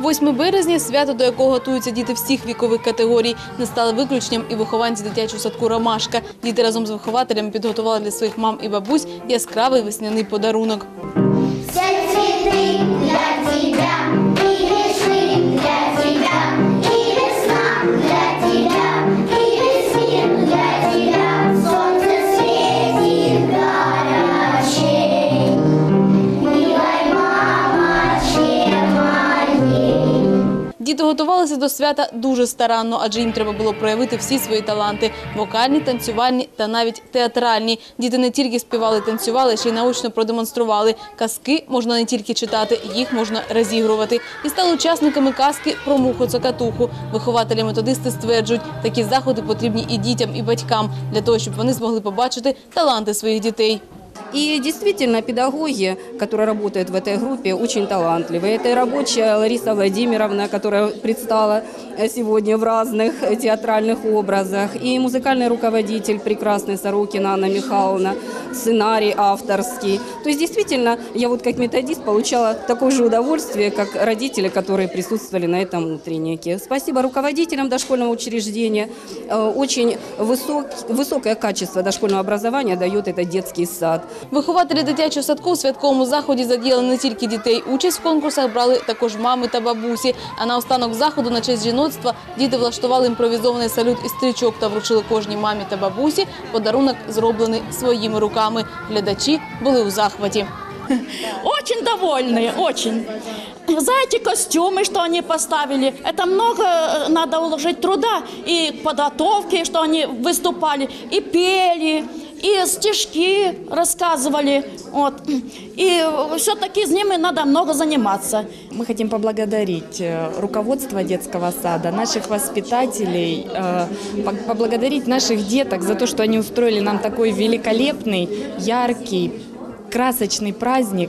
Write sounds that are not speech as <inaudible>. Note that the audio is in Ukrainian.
8 березня, свято, до якого готуються діти всіх вікових категорій, не стали виключенням і вихованці дитячого садку Ромашка. Діти разом з вихователями підготували для своїх мам і бабусь яскравий весняний подарунок. Діти готувалися до свята дуже старанно, адже їм треба було проявити всі свої таланти – вокальні, танцювальні та навіть театральні. Діти не тільки співали танцювали, ще й наочно продемонстрували. Казки можна не тільки читати, їх можна розігрувати. І стали учасниками казки про муху-цокатуху. Вихователі-методисти стверджують, такі заходи потрібні і дітям, і батькам, для того, щоб вони змогли побачити таланти своїх дітей. И действительно, педагоги, которые работают в этой группе, очень талантливые. Это и рабочая Лариса Владимировна, которая предстала э, сегодня в разных э, театральных образах, и музыкальный руководитель прекрасный Сорокина Анна Михайловна, сценарий авторский. То есть, действительно, я вот как методист получала такое же удовольствие, как родители, которые присутствовали на этом утреннике. Спасибо руководителям дошкольного учреждения. Э, Очень высок, высокое качество дошкольного образования дает этот детский сад. Вихователі дитячого садку у святковому заході задіяли не тільки дітей. Участь в конкурсах брали також мами та бабусі. А на останок заходу на честь жіноцтва діти влаштували імпровізований салют із стрічок та вручили кожній мамі та бабусі. Подарунок зроблений своїми руками. Глядачі були у захваті. <laughs> Очень довольные, очень. За эти костюмы, что они поставили, это много э, надо уложить труда и подготовки, что они выступали, и пели, И стишки рассказывали. Вот. И все-таки с ними надо много заниматься. Мы хотим поблагодарить э, руководство детского сада, наших воспитателей, э, по- поблагодарить наших деток за то, что они устроили нам такой великолепный, яркий, красочный праздник.